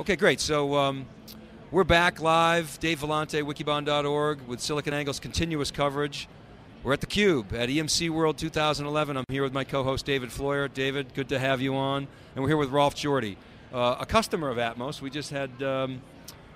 Okay, great. So um, we're back live, Dave Vellante, wikibon.org, with SiliconANGLE's continuous coverage. We're at the Cube at EMC World 2011. I'm here with my co-host David Floyer. David, good to have you on. And we're here with Rolf Jordi, uh, a customer of Atmos. We just had um,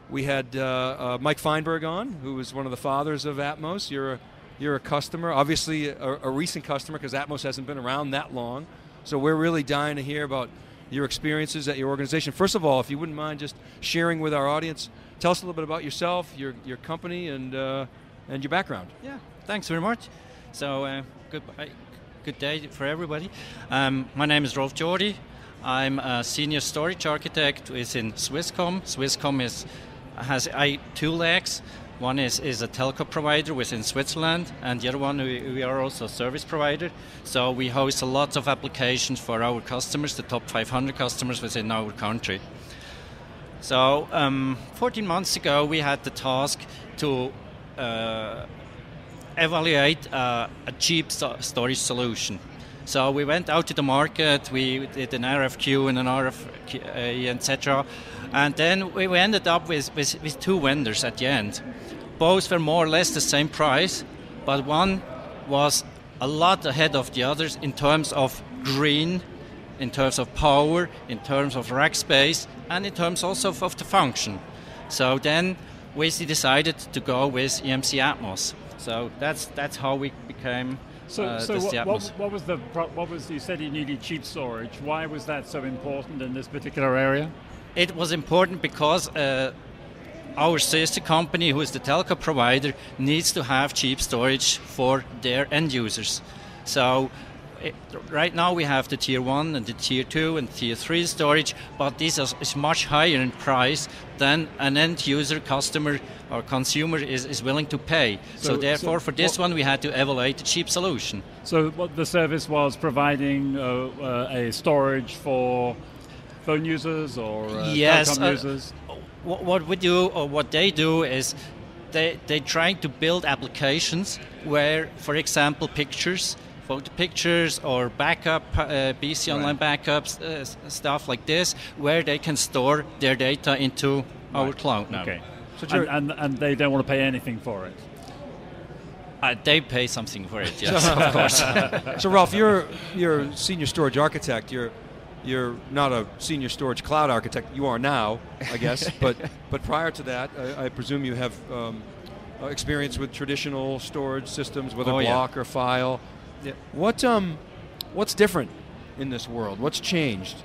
we had uh, uh, Mike Feinberg on, who was one of the fathers of Atmos. You're a, you're a customer, obviously a, a recent customer because Atmos hasn't been around that long. So we're really dying to hear about your experiences at your organization. First of all, if you wouldn't mind just sharing with our audience, tell us a little bit about yourself, your, your company, and, uh, and your background. Yeah, thanks very much. So, uh, good, uh, good day for everybody. Um, my name is Rolf Jordi. I'm a senior storage architect within Swisscom. Swisscom is, has I, two legs. One is, is a telco provider within Switzerland, and the other one, we, we are also a service provider. So we host a lot of applications for our customers, the top 500 customers within our country. So um, 14 months ago, we had the task to uh, evaluate uh, a cheap storage solution. So we went out to the market, we did an RFQ and an RFQ, etc. And then we ended up with, with, with two vendors at the end both were more or less the same price, but one was a lot ahead of the others in terms of green, in terms of power, in terms of rack space, and in terms also of, of the function. So then we decided to go with EMC Atmos. So that's that's how we became. So, uh, so what, what, what, was the what was you said you needed cheap storage? Why was that so important in this particular area? It was important because uh, our sister company, who is the telco provider, needs to have cheap storage for their end users. So it, right now we have the tier one and the tier two and tier three storage, but this is, is much higher in price than an end user customer or consumer is, is willing to pay. So, so therefore, so for this one, we had to evaluate a cheap solution. So what the service was providing uh, uh, a storage for phone users or uh, yes, telecom uh, users? what we do or what they do is they they trying to build applications where, for example, pictures, photo pictures or backup uh, BC right. online backups, uh, stuff like this, where they can store their data into right. our cloud now. Okay. So and, and, and they don't want to pay anything for it. Uh, they pay something for it, yes, of course. so, Ralph, you're you're a senior storage architect. You're you're not a senior storage cloud architect. You are now, I guess. but but prior to that, I, I presume you have um, uh, experience with traditional storage systems, whether oh, block yeah. or file. Yeah. What um, what's different in this world? What's changed?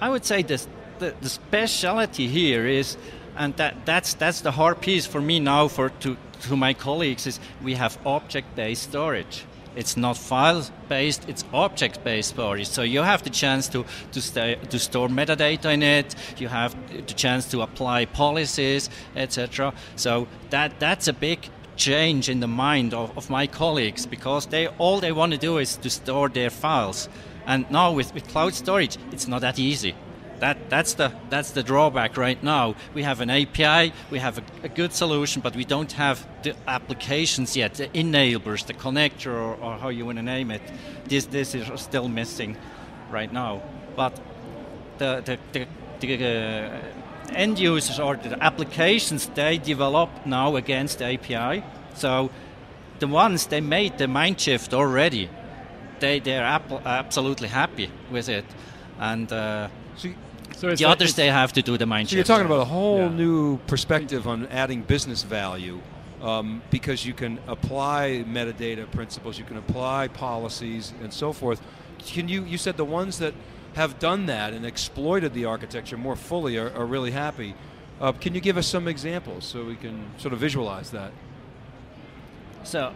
I would say this, the the speciality here is, and that that's that's the hard piece for me now for to to my colleagues is we have object-based storage. It's not file based, it's object based storage. So you have the chance to, to, stay, to store metadata in it, you have the chance to apply policies, etc. So that, that's a big change in the mind of, of my colleagues because they all they want to do is to store their files. And now with, with cloud storage, it's not that easy. That, that's, the, that's the drawback right now. We have an API, we have a, a good solution, but we don't have the applications yet, the enablers, the connector, or, or how you want to name it. This, this is still missing right now. But the, the, the, the uh, end users or the applications they develop now against the API. So the ones they made the mind shift already, they they're absolutely happy with it, and uh, so so the others they have to do the mind. So you're talking about a whole yeah. new perspective on adding business value. Um, because you can apply metadata principles, you can apply policies, and so forth. Can you? You said the ones that have done that and exploited the architecture more fully are, are really happy. Uh, can you give us some examples so we can sort of visualize that? So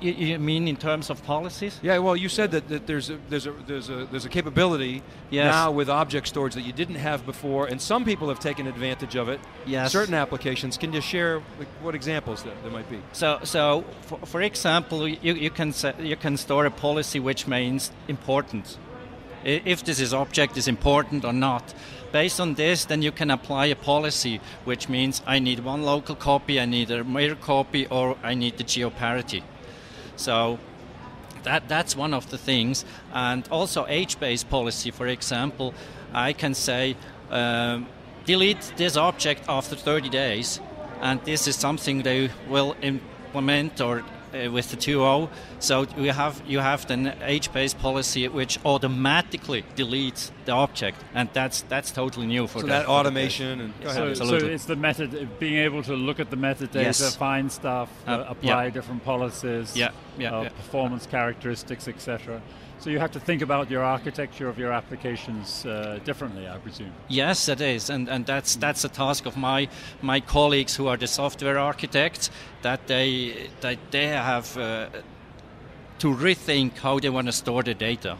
you, you, mean in terms of policies? Yeah. Well, you said that, that there's a there's a there's a there's a capability yes. now with object storage that you didn't have before, and some people have taken advantage of it. Yes. Certain applications. Can you share what examples there, there might be? So so for, for example, you, you can you can store a policy which means important. If this is object is important or not. Based on this, then you can apply a policy, which means I need one local copy, I need a mirror copy, or I need the geo parity. So that that's one of the things, and also age-based policy. For example, I can say um, delete this object after 30 days, and this is something they will implement or uh, with the 2.0. So you have you have the age-based policy which automatically deletes the object, and that's that's totally new for so the, that automation and go So, ahead. so Absolutely. it's the method, being able to look at the metadata, Yes. find stuff, uh, Uh, apply yeah. different policies, Yeah, yeah, uh, yeah. performance characteristics, etc. So you have to think about your architecture of your applications uh, differently, I presume. Yes, it is, and, and that's that's a task of my my colleagues who are the software architects that they that they have uh, to rethink how they want to store the data.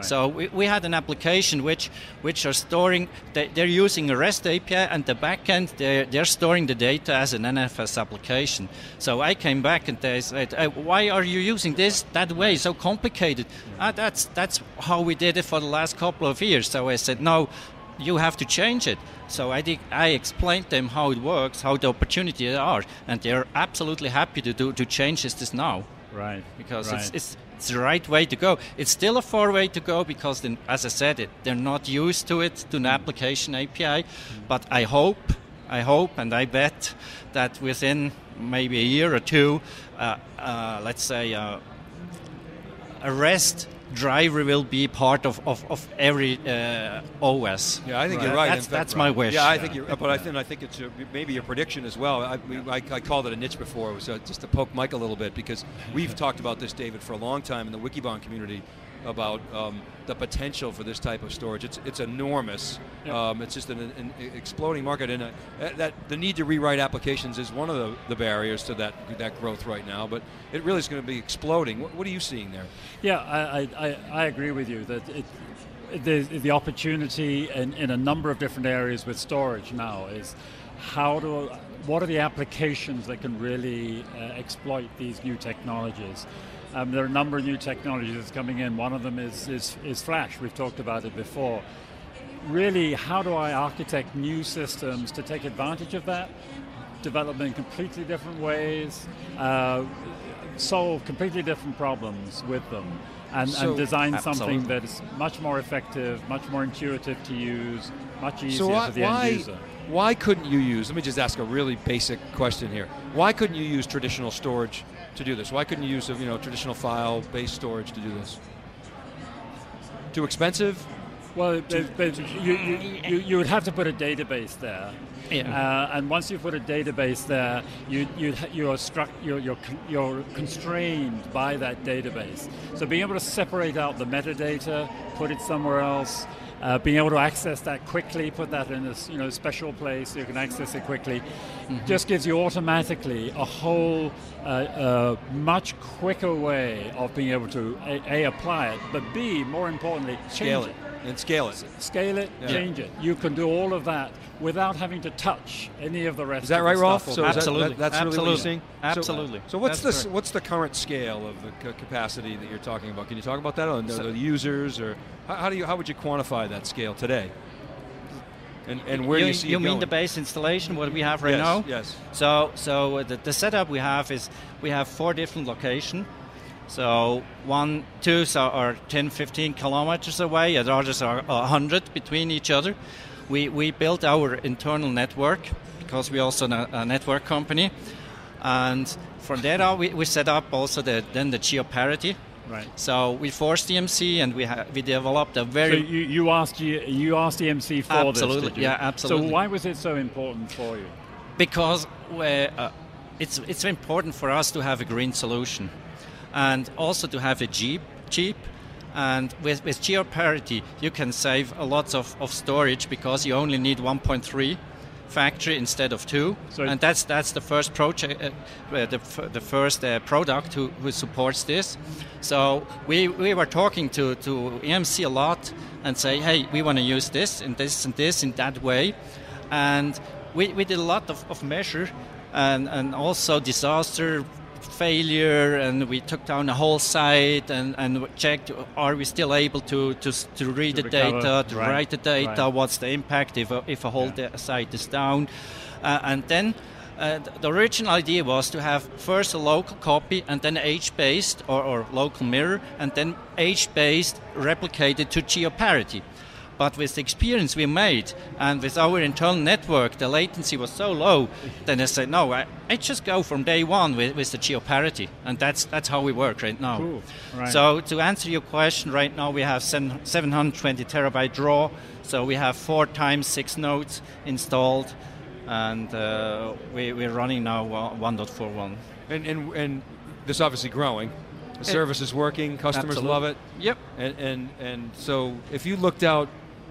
Right. So we, we had an application which which are storing they, they're using a REST API and the backend they're, they're storing the data as an NFS application. So I came back and they said, "Uh, why are you using this that way? So complicated. Ah, that's that's how we did it for the last couple of years. So I said, no, you have to change it. So I, did, I explained them how it works, how the opportunities are, and they're absolutely happy to do to change this, this now Right. because right. it's, it's it's the right way to go. It's still a far way to go because, then, as I said, it they're not used to it to an application API. But I hope, I hope, and I bet that within maybe a year or two, uh, uh, let's say. Uh, a REST driver will be part of, of, of every uh, OS. Yeah, I think you're Right. right. That's- fact, that's my wish. Yeah, I Yeah. think you're. But I think I think it's a, maybe a prediction as well. I, we, I, I called it a niche before. It was uh, just to poke Mike a little bit because we've talked about this, David, for a long time in the Wikibon community about um, the potential for this type of storage. It's it's enormous. Yep. Um, it's just an, an exploding market, and uh, that the need to rewrite applications is one of the, the barriers to that that growth right now. But it really is going to be exploding. What, what are you seeing there? Yeah, I, I, I, I agree with you that it, the, the opportunity in, in a number of different areas with storage now is how do what are the applications that can really uh, exploit these new technologies? Um, there are a number of new technologies that's coming in. One of them is, is, is Flash. We've talked about it before. Really, how do I architect new systems to take advantage of that? Develop them in completely different ways, uh, solve completely different problems with them, and, So- and design Absolutely. something that is much more effective, much more intuitive to use, much easier So why, for the why, end user. why couldn't you use? Let me just ask a really basic question here. Why couldn't you use traditional storage to do this? Why couldn't you use a you know traditional file-based storage to do this? Too expensive? Well, but, but you, you, you, you would have to put a database there. Yeah. Uh, and once you put a database there, you, you, you're, struck, you're, you're, you're constrained by that database. So being able to separate out the metadata, put it somewhere else, uh, being able to access that quickly, put that in a you know, special place so you can access it quickly, just gives you automatically a whole uh, uh, much quicker way of being able to A, a apply it, but B, more importantly, change Scale it. it and scale it. scale it, Yeah. change it. You can do all of that without having to touch any of the rest. Is that of right, the Rolf? So is that- Absolutely. that- that's really what you're Absolutely. So- Absolutely. So, what's That's the correct. what's the current scale of the ca- capacity that you're talking about? Can you talk about that? Or the, the users, or how, how do you how would you quantify that scale today? And, and where you, do you see it mean going? the base installation, what we have right yes, now? Yes. So, so uh, the, the setup we have is we have four different locations. So one, two so are 10, 15 kilometers away, and others are 100 between each other. We, we built our internal network because we are also a, a network company. And from there on, we, we set up also the, then the geo parity. Right. So we forced EMC and we, ha- we developed a very. So you, you asked you, you asked EMC for Absolutely, this, did you? yeah, absolutely. So why was it so important for you? because uh, it's it's important for us to have a green solution, and also to have a cheap cheap. And with with geo parity, you can save a lot of, of storage because you only need 1.3 factory instead of two. So- and that's that's the first project, uh, uh, the, f- the first uh, product who, who supports this. So we, we were talking to, to EMC a lot and say, hey, we want to use this and this and this in that way. And we, we did a lot of, of measure and, and also disaster failure and we took down a whole site and, and checked are we still able to, to, to read To the recover, data, to right, write the data, right. what's the impact if a, if a whole Yeah. site is down. Uh, and then uh, the original idea was to have first a local copy and then age-based or, or local mirror and then age-based replicated to geoparity. But with the experience we made and with our internal network, the latency was so low. Then I said, no, I, I just go from day one with, with the geo parity, and that's that's how we work right now. Cool. Right. So to answer your question, right now we have 720 terabyte draw. So we have four times six nodes installed, and uh, we, we're running now 1.41. And, and, and this obviously growing. The service is working. Customers Absolutely. love it. Yep. And, and and so if you looked out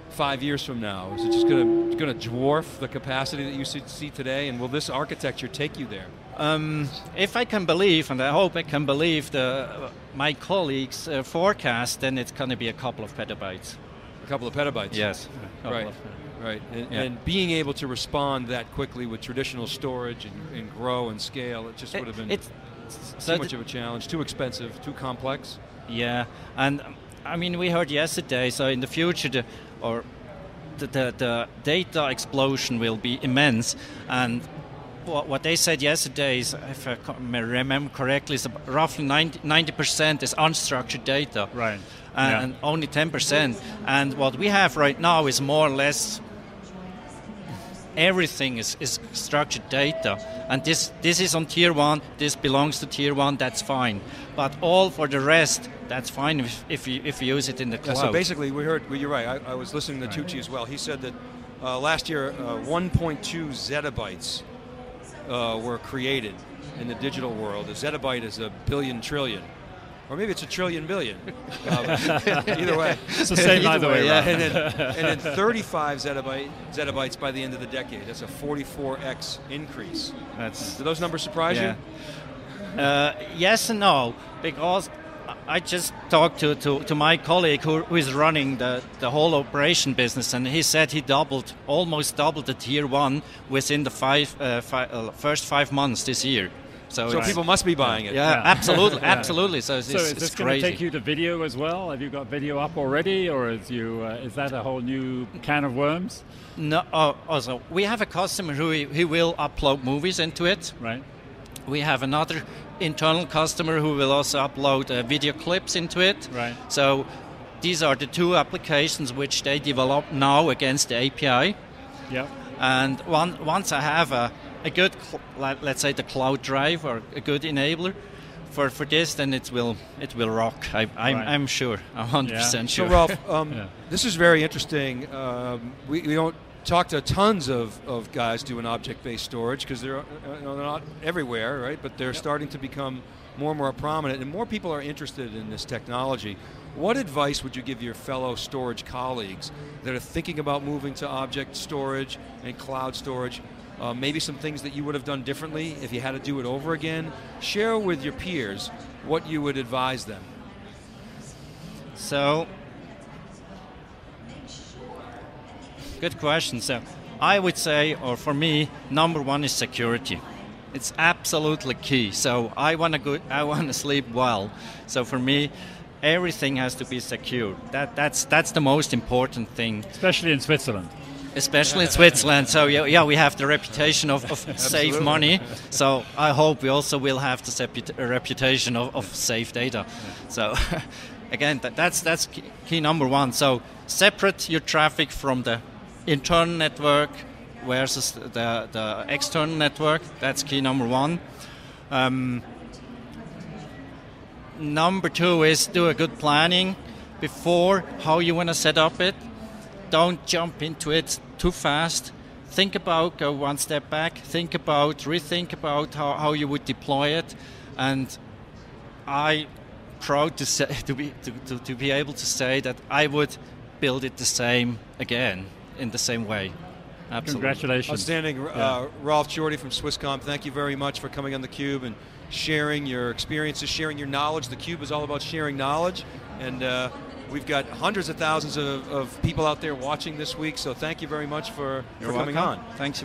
five years from now, is it just going to dwarf the capacity that you see, see today? And will this architecture take you there? Um, if I can believe, and I hope I can believe the uh, my colleagues' uh, forecast, then it's going to be a couple of petabytes. A couple of petabytes. Yes. Right. of- Right. And, Yeah. and being able to respond that quickly with traditional storage and, and grow and scale, it just would have been It's too so much of a challenge, too expensive, too complex. Yeah, and um, I mean we heard yesterday. So in the future, the or the, the, the data explosion will be immense, and what, what they said yesterday is, if I remember correctly, is roughly 90 percent is unstructured data, Right. and, Yeah. and only ten percent. And what we have right now is more or less everything is, is structured data and this this is on tier one this belongs to tier one that's fine but all for the rest that's fine if, if you if you use it in the Yeah, cloud so basically, we heard. Well, you're right. I, I was listening to Tucci as well. He said that uh, last year, uh, 1.2 zettabytes uh, were created in the digital world. A zettabyte is a billion trillion, or maybe it's a trillion billion. But either way, It's the same Either either way, way. yeah. and then, and then 35 zettabyte, zettabytes by the end of the decade. That's a 44x increase. that's Do those numbers surprise yeah. you? Uh, yes and no, because I just talked to, to, to my colleague who, who is running the, the whole operation business, and he said he doubled, almost doubled the tier one within the five, uh, uh, first five months this year. So, So people must be buying it. yeah, Yeah. absolutely, Yeah. absolutely. So it's, So is it's this going to take you to video as well? Have you got video up already, or is you uh, is that a whole new can of worms? No, oh, also we have a customer who who will upload movies into it. Right. We have another internal customer who will also upload uh, video clips into it. Right. So these are the two applications which they develop now against the API. Yep. And one, once I have a, a good, cl- let's say the cloud drive or a good enabler for, for this, then it will it will rock. I, I'm, Right. I'm sure. I'm 100% Yeah. sure. So, Ralph, um, Yeah. this is very interesting. Um, we, we don't talk to tons of, of guys doing object-based storage because they're, uh, you know, they're not everywhere, right? But they're starting to become more and more prominent, and more people are interested in this technology. What advice would you give your fellow storage colleagues that are thinking about moving to object storage and cloud storage? Uh, maybe some things that you would have done differently if you had to do it over again. Share with your peers what you would advise them. So, good question. So, I would say, or for me, number one is security. It's absolutely key. So, I want to go. I want to sleep well. So, for me, everything has to be secure. That that's that's the most important thing, Especially in Switzerland. Especially in Switzerland. So, yeah, yeah we have the reputation of, of safe money. So, I hope we also will have the reputation of, of safe data. So. again that, that's that's key, key number one so separate your traffic from the internal network versus the, the external network that's key number one um, number two is do a good planning before how you want to set up it don't jump into it too fast think about go one step back think about rethink about how, how you would deploy it and i proud to say to be to, to, to be able to say that I would build it the same again in the same way. Absolutely. Congratulations. Outstanding. Uh, Rolf Jordi from Swisscom, thank you very much for coming on theCUBE and sharing your experiences, sharing your knowledge. The Cube is all about sharing knowledge, and uh, we've got hundreds of thousands of, of people out there watching this week, so thank you very much for, You're for coming welcome. on. Thanks.